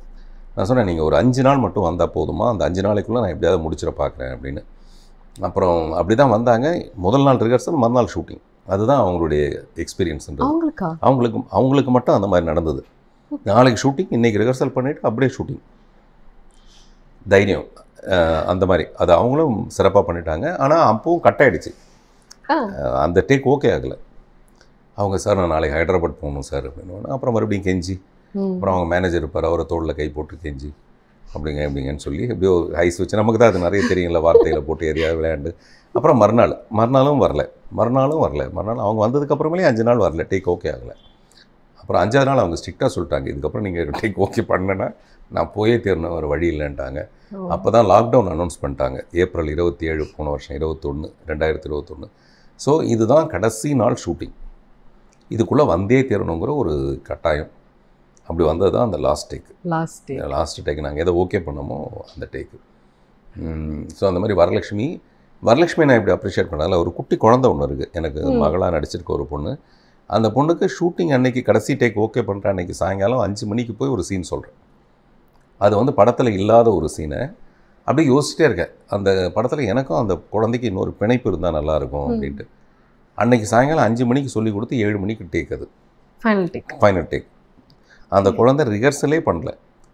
நான் சொன்னேன் நீங்கள் ஒரு அஞ்சு நாள் மட்டும் வந்தால் போதுமா? அந்த அஞ்சு நாளைக்குள்ளே நான் எப்படியாவது முடிச்சிட பார்க்குறேன் அப்படின்னு. அப்புறம் அப்படி தான் வந்தாங்க. முதல் நாள் ரிஹர்சல் மறுநாள் ஷூட்டிங் அதுதான் அவங்களுடைய எக்ஸ்பீரியன்ஸ்ன்றது அவங்களுக்கா? அவங்களுக்கு மட்டும் அந்த மாதிரி நடந்தது. நாளைக்கு ஷூட்டிங் இன்றைக்கி ரிஹர்சல் பண்ணிவிட்டு அப்படியே ஷூட்டிங் தைரியம். அந்த மாதிரி. அது அவங்களும் சிறப்பாக பண்ணிட்டாங்க. ஆனால் அப்பவும் கட் ஆயிடுச்சு. ஆ. அஹ் அந்த டேக் ஓகே ஆகலை. அவங்க சார் நான் நாளைக்கு ஹைதராபாத் போகணும் சார் அப்படின்னு அப்புறம் மறுபடியும் கெஞ்சி. அப்புறம் அவங்க மேனேஜர் இருப்பார் அவரை தோளில் கை போட்டு கெஞ்சி அப்படிங்க அப்படிங்கன்னு சொல்லி எப்படியோ ஐஸ் வச்சு நமக்கு தான் அது நிறைய தெரியும்ல வார்த்தைகளை போட்டு எதையாவது விளையாண்டு. அப்புறம் மறுநாள் மறுநாளும் வரல. மறுநாளும் வரல. மறுநாள் அவங்க வந்ததுக்கப்புறமேலே அஞ்சு நாள் வரல. டேக் ஓகே ஆகலை. அப்புறம் அஞ்சாவது நாள் அவங்க ஸ்ட்ரிக்டாக சொல்லிட்டாங்க. இதுக்கப்புறம் நீங்கள் டேக் ஓகே பண்ணேன்னா நான் போயே தீரணும் ஒரு வழி இல்லைன்ட்டாங்க. அப்போ தான் லாக்டவுன் அனௌன்ஸ் பண்ணிட்டாங்க. ஏப்ரல் இருபத்தி ஏழு போன வருஷம் இருபத்தொன்று ரெண்டாயிரத்தி இருபத்தொன்று ஸோ இதுதான் கடைசி நாள் ஷூட்டிங் இதுக்குள்ளே வந்தே தீரணுங்கிற ஒரு கட்டாயம். அப்படி வந்தது தான் அந்த last take last day last take நாங்கள் எதை ஓகே பண்ணமோ அந்த டேக்கு ஸோ அந்த மாதிரி வரலட்சுமி வரலட்சுமி நான் இப்படி அப்ரிஷியேட் பண்ணல ஒரு குட்டி குழந்தை ஒன்று இருக்குது எனக்கு. மகளாக நடிச்சிருக்க ஒரு பொண்ணு. அந்த பொண்ணுக்கு ஷூட்டிங் அன்னைக்கு கடைசி டேக் ஓகே பண்ணுற அன்னைக்கு சாயங்காலம் அஞ்சு மணிக்கு போய் ஒரு சீன் சொல்கிறேன் அது வந்து படத்தில் இல்லாத ஒரு சீனை அப்படியே யோசிச்சிட்டே இருக்கேன். அந்த படத்தில் எனக்கும் அந்த குழந்தைக்கு இன்னொரு பிணைப்பு இருந்தால் நல்லாயிருக்கும். அப்படின்ட்டு. அன்னைக்கு சாயங்காலம் அஞ்சு மணிக்கு சொல்லி கொடுத்து ஏழு மணிக்கு டேக் அது. ஃபைனல் டேக் ஃபைனல் டேக் அந்த குழந்தை ரிஹர்சலே பண்ணல.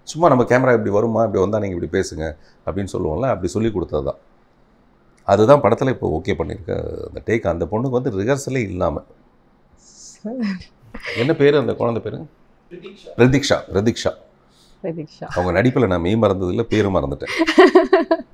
சும்மா நம்ம கேமரா இப்படி வருமா? இப்படி வந்தால் நீங்கள் இப்படி பேசுங்க அப்படின்னு சொல்லுவோம்ல அப்படி சொல்லி கொடுத்தது தான் அதுதான் படத்தில் இப்போ ஓகே பண்ணியிருக்க அந்த டேக் அந்த பொண்ணுக்கு வந்து ரிஹர்சலே இல்லாமல் என்ன பேர் அந்த குழந்தை பேர்? பிரதீக்ஷா. பிரதீக்ஷா அவங்க நடிப்பில் நான் மெய் மறந்ததில்ல பேரும் மறந்துட்டேன்.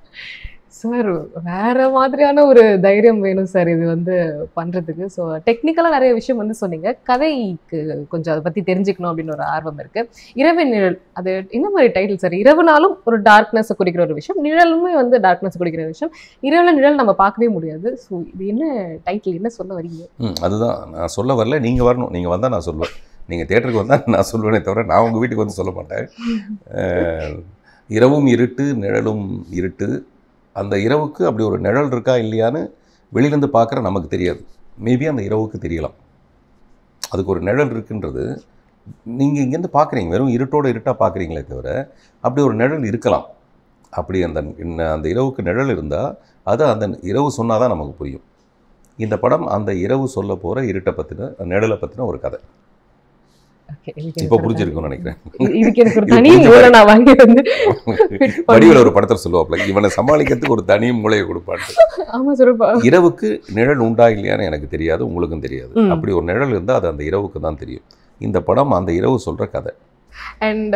சார் வேற மாதிரியான ஒரு தைரியம் வேணும் சார் இது வந்து பண்றதுக்கு. ஸோ டெக்னிக்கலாக நிறைய விஷயம் வந்து சொன்னீங்க. கதைக்கு கொஞ்சம் அதை பத்தி தெரிஞ்சுக்கணும் அப்படின்னு ஒரு ஆர்வம் இருக்கு. இரவு நிழல் அது என்ன மாதிரி டைட்டில் சார் இரவுனாலும் ஒரு டார்க்னஸ் குறிக்கிற ஒரு விஷயம். நிழலுமே வந்து டார்க்னஸ் குறிக்கிற விஷயம். இரவுல நிழல் நம்ம பார்க்கவே முடியாது. ஸோ இது என்ன டைட்டில் என்ன சொல்ல வரீங்க? அதுதான். நான் சொல்ல வரல. நீங்கள் வரணும். நீங்கள் வந்தால் நான் சொல்லுவேன் நீங்கள் தேட்டருக்கு வந்தால் நான் சொல்லுவேனே தவிர நான் உங்கள் வீட்டுக்கு வந்து சொல்ல மாட்டேன். இரவும் இருட்டு நிழலும் இருட்டு. அந்த இரவுக்கு அப்படி ஒரு நிழல் இருக்கா இல்லையான்னு வெளியிலேருந்து பார்க்குற நமக்கு தெரியாது. மேபி அந்த இரவுக்கு தெரியலாம். அதுக்கு ஒரு நிழல் இருக்குன்றது நீங்கள் இங்கேருந்து பார்க்குறீங்க வெறும் இருட்டோடு இருட்டாக பார்க்குறீங்களே தவிர அப்படி ஒரு நிழல் இருக்கலாம். அப்படி அந்த அந்த இரவுக்கு நிழல் இருந்தால் அது அந்த இரவு சொன்னால் தான் நமக்கு புரியும். இந்த படம் அந்த இரவு சொல்ல போகிற இருட்டை பற்றின நிழலை பற்றின ஒரு கதை. இப்போ புரிஞ்சிருக்கும்னு நினைக்கிறேன். இது- இதுக்கு எனக்கு ஒரு தனி புரிஞ்ச மூளை நான் வாங்கி வந்து வடிவில் ஒரு படத்தில் சொல்லுவாப்ல இவனை சமாளிக்கிறதுக்கு ஒரு தனி மூளையை கொடுப்பாட்டு ஆமா சார் இரவுக்கு நிழல் உண்டா இல்லையான்னு எனக்கு தெரியாது உங்களுக்கும் தெரியாது. அப்படி ஒரு நிழல் இருந்தால் அது அந்த இரவுக்கு தான் தெரியும். இந்த படம் அந்த இரவு சொல்கிற கதை. அண்ட்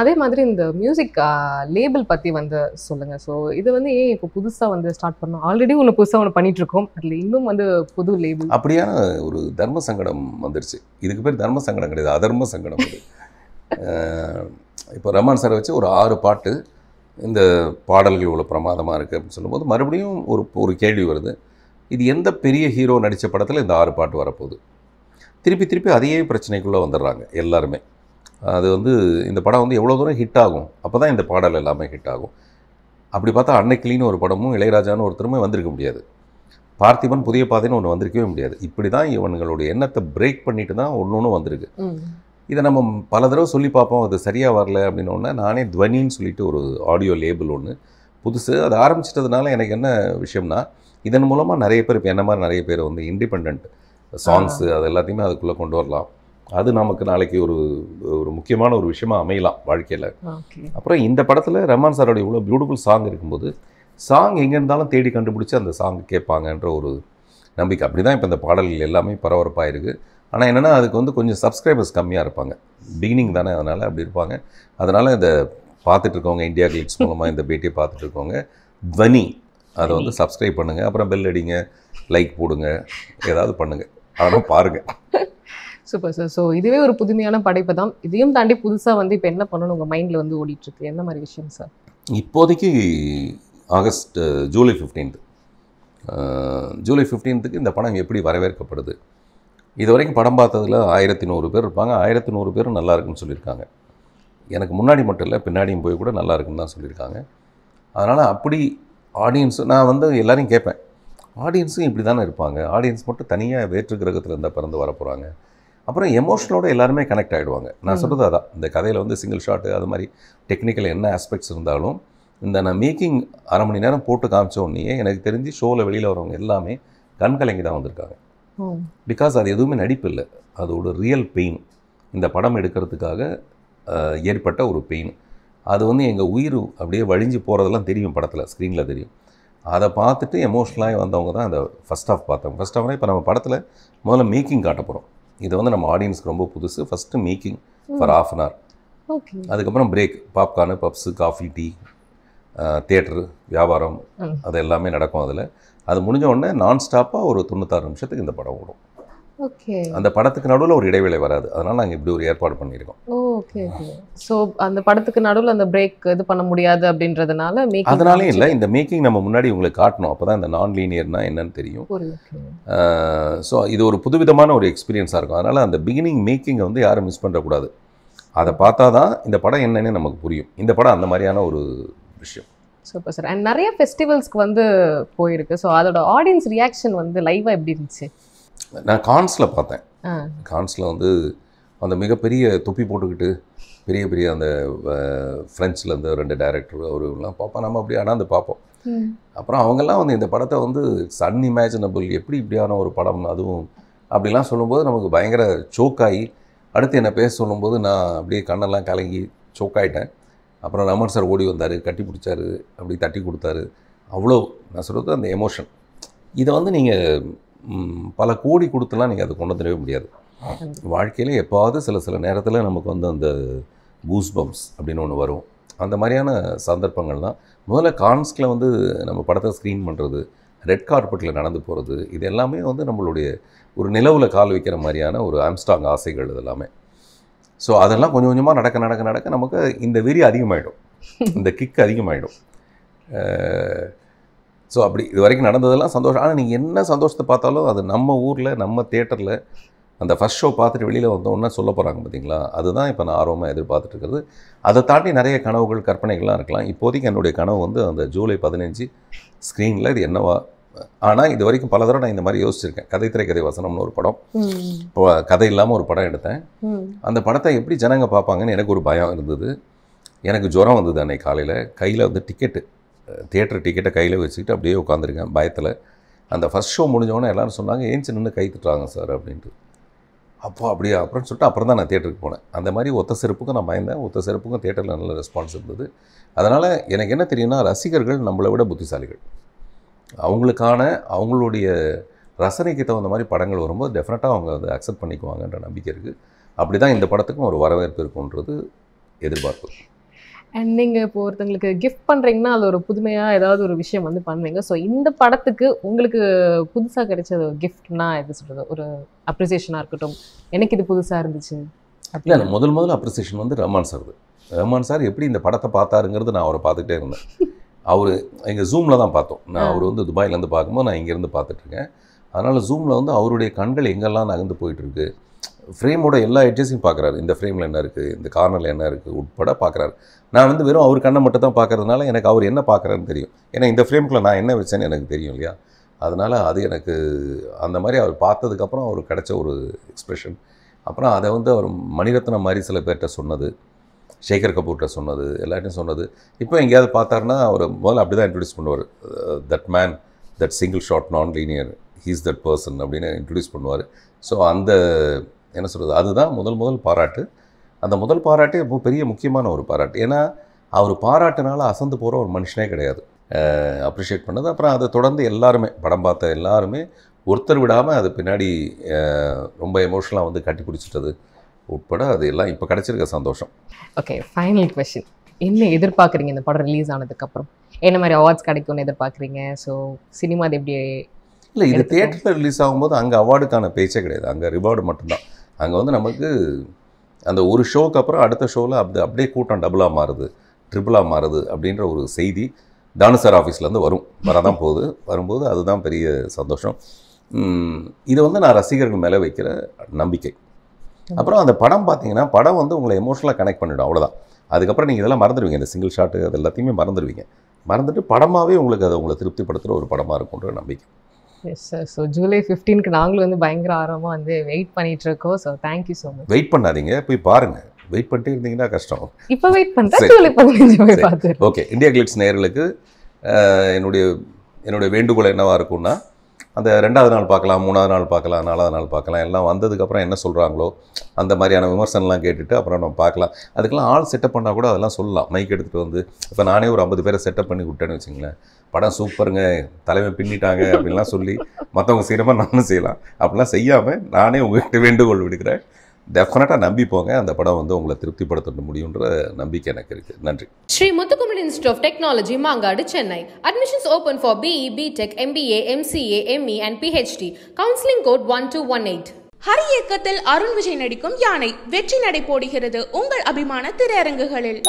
அதே மாதிரி இந்த மியூசிக் லேபிள் பற்றி வந்து சொல்லுங்கள் ஸோ இது வந்து ஏன் இப்போ புதுசாக வந்து ஸ்டார்ட் பண்ணோம்? ஆல்ரெடி ஒன்று புதுசாக ஒன்று பண்ணிட்டு இருக்கோம். அதில் இன்னும் வந்து புது லேபிள் அப்படியான ஒரு தர்ம சங்கடம் வந்துருச்சு. இதுக்கு பேர் தர்ம சங்கடம் கிடையாது அதர்ம சங்கடம் அது. இப்போ ரமான் சாரை வச்சு ஒரு ஆறு பாட்டு இந்த பாடல்கள் இவ்வளோ பிரமாதமாக இருக்குது அப்படின்னு சொல்லும்போது மறுபடியும் ஒரு ஒரு கேள்வி வருது. இது எந்த பெரிய ஹீரோ நடித்த படத்தில் இந்த ஆறு பாட்டு வரப்போகுது? திருப்பி திருப்பி அதே பிரச்சனைக்குள்ளே வந்துடுறாங்க எல்லாருமே. அது வந்து இந்த படம் வந்து எவ்வளோ தூரம் ஹிட் ஆகும்? அப்போ தான் இந்த பாடல் எல்லாமே ஹிட் ஆகும். அப்படி பார்த்தா அன்னைக்கிளின்னு ஒரு படமும் இளையராஜான்னு ஒருத்தருமே வந்திருக்க முடியாது. பார்த்திபன் புதிய பாதைன்னு ஒன்று வந்திருக்கவே முடியாது. இப்படி தான் இவனுங்களுடைய எண்ணத்தை பிரேக் பண்ணிட்டு தான் ஒன்று ஒன்று வந்திருக்கு. இதை நம்ம பல தடவை சொல்லி பார்ப்போம். அது சரியாக வரல அப்படின்னு ஒன்று நானே துவனின்னு சொல்லிட்டு ஒரு ஆடியோ லேபிள் ஒன்று புதுசு. அது ஆரம்பிச்சிட்டதுனால எனக்கு என்ன விஷயம்னா இதன் மூலமாக நிறைய பேர் இப்போ என்ன மாதிரி நிறைய பேர் வந்து இண்டிபெண்ட் சாங்ஸு அது எல்லாத்தையுமே அதுக்குள்ளே கொண்டு வரலாம். அது நமக்கு நாளைக்கு ஒரு ஒரு முக்கியமான ஒரு விஷயமா அமையலாம் வாழ்க்கையில். அப்புறம் இந்த படத்தில் ரஹ்மான் சாரோட இவ்வளோ பியூட்டிஃபுல் சாங் இருக்கும்போது சாங் எங்கே இருந்தாலும் தேடி கண்டுபிடிச்சி அந்த சாங் கேட்பாங்கன்ற ஒரு நம்பிக்கை. அப்படி தான் இப்போ இந்த பாடல்கள் எல்லாமே பரபரப்பாக இருக்குது ஆனால் என்னென்னா அதுக்கு வந்து கொஞ்சம் சப்ஸ்கிரைபர்ஸ் கம்மியாக இருப்பாங்க. பிகினிங் தானே அதனால் அப்படி இருப்பாங்க. அதனால் இதை பார்த்துட்டு இருக்கவங்க இந்தியா கிளிக்ஸ் மூலமாக இந்த பேட்டியை பார்த்துட்டு இருக்கவங்க துவனி அதை வந்து சப்ஸ்கிரைப் பண்ணுங்கள் அப்புறம் பெல் அடிங்க லைக் போடுங்க ஏதாவது பண்ணுங்கள் ஆனால் பாருங்கள் சூப்பர் சார் ஸோ இதுவே ஒரு புதுமையான படைப்பு தான். இதையும் தாண்டி புதுசாக வந்து இப்போ என்ன பண்ணணும் உங்கள் மைண்டில் வந்து ஓடிட்டுருக்கு? என்ன மாதிரி விஷயம் சார் இப்போதைக்கு ஆகஸ்ட் ஜூலை ஃபிஃப்டீன்த் ஜூலை ஃபிஃப்டீன்த்துக்கு இந்த படம் எப்படி வரவேற்கப்படுது? இது வரைக்கும் படம் பார்த்ததில் ஆயிரத்தி நூறு பேர் இருப்பாங்க. ஆயிரத்தி நூறு பேரும் நல்லா இருக்குன்னு சொல்லியிருக்காங்க. எனக்கு முன்னாடி மட்டும் இல்லை பின்னாடியும் போய் கூட நல்லா இருக்குன்னு தான் சொல்லியிருக்காங்க. அதனால் அப்படி ஆடியன்ஸு நான் வந்து எல்லோரையும் கேட்பேன். ஆடியன்ஸும் இப்படி தானே இருப்பாங்க. ஆடியன்ஸ் மட்டும் தனியாக வேற்று கிரகத்தில் இருந்தால் பிறந்து வர போகிறாங்க அப்புறம் எமோஷனோட எல்லாருமே கனெக்ட் ஆகிடுவாங்க நான். சொல்கிறது அதான். இந்த கதையில் வந்து சிங்கிள் ஷாட்டு அது மாதிரி டெக்னிக்கல் என்ன ஆஸ்பெக்ட்ஸ் இருந்தாலும் இந்த நான் மேக்கிங் அரை மணி நேரம் போட்டு காமிச்ச உடனே எனக்கு தெரிஞ்சு ஷோவில் வெளியில் வரவங்க எல்லாமே கண் கலங்கி தான் வந்திருக்காங்க. பிகாஸ் அது எதுவுமே நடிப்பு இல்லை அதோட ரியல் பெயின் இந்த படம் எடுக்கிறதுக்காக ஏற்பட்ட ஒரு பெயின் அது வந்து எங்கள் உயிர் அப்படியே வழிஞ்சு போகிறதெல்லாம் தெரியும் படத்தில் ஸ்க்ரீனில் தெரியும். அதை பார்த்துட்டு எமோஷ்னலாகி வந்தவங்க தான் அந்த ஃபஸ்ட் ஆஃப் பார்த்தவங்க. ஃபஸ்ட் ஆஃப்னா இப்போ நம்ம படத்தில் முதல்ல மேக்கிங் காட்ட போகிறோம் இது வந்து நம்ம ஆடியன்ஸ்க்கு ரொம்ப புதுசு. First making for half an hour okay அதுக்கப்புறம் break popcorn puffs coffee tea theatre வியாபாரம். அது எல்லாமே நடக்கும் அதில். அது முடிஞ்ச உடனே நான் ஸ்டாப்பாக ஒரு தொண்ணூத்தாறு நிமிஷத்துக்கு இந்த படம் ஓடும். அந்த படத்துக்கு நடுவில் ஒரு இடைவேளை வராது. அதனால் நாங்கள் இப்படி ஒரு ஏற்பாடு பண்ணியிருக்கோம். Okay okay. ஸோ அந்த படத்துக்கு நடுவில் அந்த பிரேக் இது பண்ண முடியாது அப்படின்றதுனால அதனாலே இல்லை இந்த மேக்கிங் நம்ம முன்னாடி உங்களுக்கு காட்டணும். அப்போ தான் இந்த நான் லீனியர்னா என்னன்னு தெரியும். ஸோ இது ஒரு புதுவிதமான ஒரு எக்ஸ்பீரியன்ஸாக இருக்கும். அதனால் அந்த பிகினிங் மேக்கிங்கை வந்து யாரும் மிஸ் பண்ணுறக்கூடாது அதை பார்த்தா தான் இந்த படம் என்னன்னு நமக்கு புரியும். இந்த படம் அந்த மாதிரியான ஒரு விஷயம். சூப்பர் சார் அண்ட் நிறைய ஃபெஸ்டிவல்ஸ்க்கு வந்து போயிருக்கு. ஸோ அதோட ஆடியன்ஸ் ரியாக்ஷன் வந்து லைவாக எப்படி இருந்துச்சு? நான் கான்ஸில் பார்த்தேன். கான்ஸில் வந்து அந்த மிகப்பெரிய தொப்பி போட்டுக்கிட்டு பெரிய பெரிய அந்த ஃப்ரெண்ட்ஸில் இருந்த ரெண்டு டேரக்டர் அவருலாம் பார்ப்போம். நம்ம அப்படியே அண்ணாந்து பார்ப்போம். அப்புறம் அவங்கெல்லாம் வந்து இந்த படத்தை வந்து இட்ஸ் அன்இமேஜினபிள் எப்படி இப்படியான ஒரு படம் அதுவும் அப்படிலாம் சொல்லும்போது நமக்கு பயங்கர சோக்காகி அடுத்து என்னை பேச சொல்லும்போது நான் அப்படியே கண்ணெல்லாம் கலங்கி சோக்காயிட்டேன் அப்புறம் ரமன் சார் ஓடி வந்தார் கட்டி பிடிச்சாரு அப்படி தட்டி கொடுத்தாரு. அவ்வளோ நான் சொல்கிறது அந்த எமோஷன் இதை வந்து நீங்கள் பல கோடி கொடுத்துலாம் நீங்கள் அதை கொண்டு வந்துடவே முடியாது. வாழ்க்கையில் எப்போவாவது சில சில நேரத்தில் நமக்கு வந்து அந்த கூஸ் பம்ப்ஸ் அப்படின்னு ஒன்று வரும். அந்த மாதிரியான சந்தர்ப்பங்கள் தான் முதல்ல கான்ஸ்கில் வந்து நம்ம படத்தை ஸ்க்ரீன் பண்ணுறது ரெட் கார்பெட்டில் நடந்து போகிறது இது எல்லாமே வந்து நம்மளுடைய ஒரு நிலவில் கால் வைக்கிற மாதிரியான ஒரு ஆம்ஸ்டாங் ஆசைகள் இது எல்லாமே ஸோ அதெல்லாம் கொஞ்சம் கொஞ்சமாக நடக்க நடக்க நடக்க நமக்கு இந்த வெறி அதிகமாகிடும் இந்த கிக் அதிகமாகிடும் ஸோ அப்படி இது வரைக்கும் நடந்ததெல்லாம் சந்தோஷம். ஆனால் நீங்கள் என்ன சந்தோஷத்தை பார்த்தாலும் அது நம்ம ஊரில் நம்ம தேட்டரில் அந்த ஃபஸ்ட் ஷோ பார்த்துட்டு வெளியில் வந்தோன்னே சொல்ல போகிறாங்க பார்த்தீங்களா அதுதான் இப்போ நான் ஆர்வமாக எதிர்பார்த்துட்டு இருக்கிறது. அதை தாண்டி நிறைய கனவுகள் கற்பனைகள்லாம் இருக்கலாம். இப்போதைக்கு என்னுடைய கனவு வந்து அந்த ஜூலை பதினஞ்சு ஸ்க்ரீனில் இது என்னவா? ஆனால் இது வரைக்கும் பல தடவை நான் இந்த மாதிரி யோசிச்சிருக்கேன். கதை திரைக்கதை வசனம்னு ஒரு படம். இப்போ கதை இல்லாமல் ஒரு படம் எடுத்தேன். அந்த படத்தை எப்படி ஜனங்க பார்ப்பாங்கன்னு எனக்கு ஒரு பயம் இருந்தது. எனக்கு ஜுரம் வந்தது அன்னைக்கு காலையில். கையில் வந்து டிக்கெட்டு தியேட்டர் டிக்கெட்டை கையில் வச்சுக்கிட்டு அப்படியே உட்காந்துருக்கேன். பயத்தில். அந்த ஃபஸ்ட் ஷோ முடிஞ்சவொடனே எல்லாரும் சொன்னாங்க ஏஞ்சி நின்று கை திட்டுறாங்க சார் அப்படின்ட்டு. அப்போ அப்படியே அப்புறம் சொல்லிட்டு அப்புறம் தான் நான் தேட்டருக்கு போனேன். அந்த மாதிரி ஒத்த சிறப்புக்கும் நான் பயந்தேன். ஒத்த செருப்புக்கும் தேட்டரில் நல்ல ரெஸ்பான்ஸ் இருந்தது. அதனால் எனக்கு என்ன தெரியும்னா ரசிகர்கள் நம்மளை விட புத்திசாலிகள். அவங்களுக்கான அவங்களுடைய ரசனைக்கு தகுந்த மாதிரி படங்கள் வரும்போது டெஃபினட்டாக அவங்க அதை அக்செப்ட் பண்ணிக்குவாங்கன்ற நம்பிக்கை இருக்குது அப்படி தான் இந்த படத்துக்கும் ஒரு வரவேற்பு இருக்குன்றது எதிர்பார்ப்பு. அண்ட் நீங்கள் இப்போ ஒருத்தங்களுக்கு கிஃப்ட் பண்ணுறீங்கன்னா அது ஒரு புதுமையாக ஏதாவது ஒரு விஷயம் வந்து பண்ணுவீங்க. ஸோ இந்த படத்துக்கு உங்களுக்கு புதுசாக கிடைச்ச கிஃப்ட்னா எது சொல்கிறது ஒரு அப்ரிசியேஷனாக இருக்கட்டும். எனக்கு இது புதுசாக இருந்துச்சு. இல்லை முதல் முதல்ல அப்ரிசியேஷன் வந்து ரஹ்மான் சார் ரஹ்மான் சார் எப்படி இந்த படத்தை பார்த்தாருங்கிறது நான் அவரை பார்த்துக்கிட்டே இருந்தேன். அவர் எங்கள் ஜூமில் தான் பார்த்தோம். நான் அவர் வந்து துபாயிலேருந்து பார்க்கும்போது நான் இங்கேருந்து பார்த்துட்ருக்கேன் அதனால் ஜூமில் வந்து அவருடைய கண்கள் எங்கெல்லாம் நகர்ந்து போயிட்டுருக்கு ஃப்ரேமோட எல்லா எட்ஜஸையும் பார்க்குறாரு இந்த ஃப்ரேமில் என்ன இருக்குது இந்த கார்னரில் என்ன இருக்குது உட்பட பார்க்குறாரு நான் வந்து வெறும் அவர் கண்ணை மட்டும் தான் பார்க்கறதுனால எனக்கு அவர் என்ன பார்க்குறாருன்னு தெரியும். ஏன்னா இந்த ஃப்ரேமுக்குள்ளே நான் என்ன வச்சேன்னு எனக்கு தெரியும் இல்லையா? அதனால் அது எனக்கு அந்த மாதிரி அவர் பார்த்ததுக்கப்புறம் அவர் கிடைச்ச ஒரு எக்ஸ்ப்ரெஷன் அப்புறம் அதை வந்து அவர் மணிரத்னம் மாதிரி சில பேர்கிட்ட சொன்னது சேகர் கபூர்கிட்ட சொன்னது எல்லார்ட்டையும் சொன்னது. இப்போ எங்கேயாவது பார்த்தாருன்னா அவர் முதல்ல அப்படி தான் இன்ட்ரடியூஸ் பண்ணுவார். That man that single shot non linear he's that person அப்படின்னு இன்ட்ரடியூஸ் பண்ணுவார். ஸோ அந்த என்ன சொல்கிறது அதுதான் முதல் முதல் பாராட்டு. அந்த முதல் பாராட்டு ரொம்ப பெரிய முக்கியமான ஒரு பாராட்டு. ஏன்னா அவர் பாராட்டுனால அசந்து போகிற ஒரு மனுஷனே கிடையாது. அப்ரிஷியேட் பண்ணது. அப்புறம் அதை தொடர்ந்து எல்லாருமே படம் பார்த்த எல்லாருமே ஒருத்தர் விடாமல் அது பின்னாடி ரொம்ப எமோஷனலாக வந்து கட்டி பிடிச்சிட்டது உட்பட அது எல்லாம் இப்போ கிடச்சிருக்க சந்தோஷம். ஓகே ஃபைனல் கொஷின் என்ன எதிர்பார்க்குறீங்க இந்த படம் ரிலீஸ் ஆனதுக்கப்புறம் என்ன மாதிரி அவார்ட்ஸ் கிடைக்கும்னு எதிர்பார்க்குறீங்க? ஸோ சினிமா அது எப்படி இல்லை இது. தியேட்டரில் ரிலீஸ் ஆகும்போது அங்கே அவார்டுக்கான பேச்சே கிடையாது. அங்கே ரிவார்டு மட்டும்தான். அங்கே வந்து நமக்கு அந்த ஒரு ஷோக்கு அப்புறம் அடுத்த ஷோவில் அப்படி அப்படியே கூட்டம் டபுளாக மாறுது ட்ரிபிளாக மாறுது அப்படின்ற ஒரு செய்தி தானு சார் ஆஃபீஸ்லேருந்து வரும். வரதான் போகுது. வரும்போது அதுதான் பெரிய சந்தோஷம். இது வந்து நான் ரசிகர்கள் மேலே வைக்கிற நம்பிக்கை. அப்புறம் அந்த படம் பார்த்தீங்கன்னா படம் வந்து உங்களை எமோஷனலாக கனெக்ட் பண்ணிடும். அவ்வளோதான் அதுக்கப்புறம் நீங்கள் இதெல்லாம் மறந்துடுவீங்க. இந்த சிங்கிள் ஷாட்டு அது எல்லாத்தையுமே மறந்துடுவீங்க. மறந்துட்டு படமாகவே உங்களுக்கு அதை உங்களை திருப்திப்படுத்துகிற ஒரு படமாக இருக்குன்ற நம்பிக்கை. எஸ் சார் ஸோ ஜூலை ஃபிஃப்டீனுக்கு நாங்களும் வந்து பயங்கர ஆர்வமாக வந்து வெயிட் பண்ணிட்டு இருக்கோம் so thank you so much wait பண்ணாதீங்க. போய் பாருங்க. வெயிட் பண்ணிட்டே இருந்தீங்கன்னா கஷ்டம். இப்போ வெயிட் பண்ணுறேன். ஜூலை பதினஞ்சு போய். பார்த்து ஓகே இந்தியா கிளிட்ஸ் நேயர்களுக்கு அஹ், என்னுடைய என்னுடைய வேண்டுகோள் என்னவா இருக்கும்னா அந்த ரெண்டாவது நாள் பார்க்கலாம் மூணாவது நாள் பார்க்கலாம் நாலாவது நாள் பார்க்கலாம் எல்லாம் வந்ததுக்கப்புறம் என்ன சொல்கிறாங்களோ அந்த மாதிரியான விமர்சனம்லாம் கேட்டுட்டு அப்புறம் நம்ம பார்க்கலாம். அதுக்கெல்லாம் ஆள் செட்டப் பண்ணால் கூட அதெல்லாம் சொல்லலாம். மைக் எடுத்துகிட்டு வந்து இப்போ நானே ஒரு ஐம்பது பேரை செட்டப் பண்ணி விட்டேன்னு வச்சுங்களேன். படம் சூப்பருங்க தலைமை பின்னிட்டாங்க அப்படின்லாம் சொல்லி மற்றவங்க செய்கிற நானும் செய்யலாம். அப்படிலாம் செய்யாமல் நானே உங்கள்கிட்ட வேண்டுகோள் விடுக்கிறேன். டெஃபினட்டாக நம்பி போங்க அந்த படம் வந்து உங்களை திருப்திப்படுத்த முடியுன்ற நம்பிக்கை எனக்கு இருக்குது நன்றி Sri Muthukumal Institute of Technology, Mangadu, Chennai. Admissions open for BE, BTech, MBA, MCA, ME and PhD. Counseling code 1218. Hari இயக்கத்தில் அருண் விஜய் நடிக்கும் யானை வெற்றி நடை போடுகிறது உங்கள் அபிமான திரையரங்குகளில்